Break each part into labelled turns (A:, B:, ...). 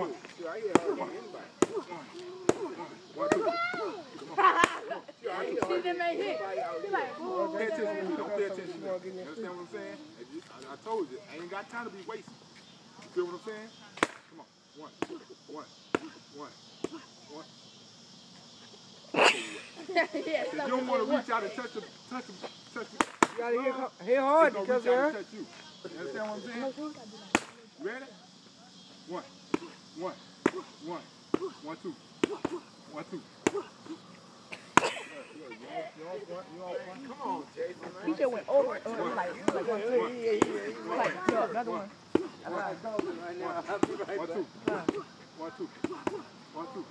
A: One.
B: I
A: ain't got time to be wasted. You feel what I'm saying? Come on. One, one, one, one. If you
C: hit, ha- hit hard because
A: reach you. You understand what I'm saying? Ready? One, one, one, one, two, one, two.
B: Come on, Jason, man.
D: He just went over it. Uh, like, like, one, two. Like, yeah, another one.
B: I'm not talking right now. I'll be right
A: One,
B: back.
A: two. One, two. One, two.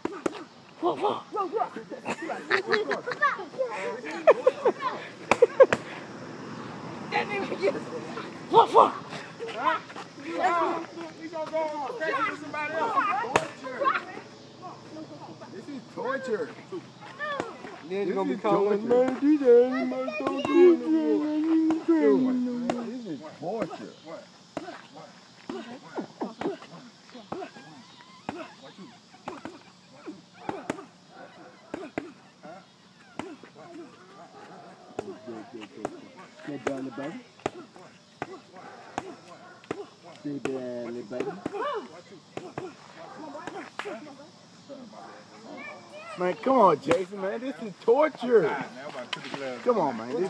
A: Go on crazy with somebody else.
B: This is torture.
C: Then you're gonna be calling man, DJ, man, don't do it, you crazy.
B: This is torture.
A: One.
C: Sit down the baby. The baby.
B: Man, come on, Jason, man. This is torture.
A: Now I'm about to put the glass
B: Come on, man. This is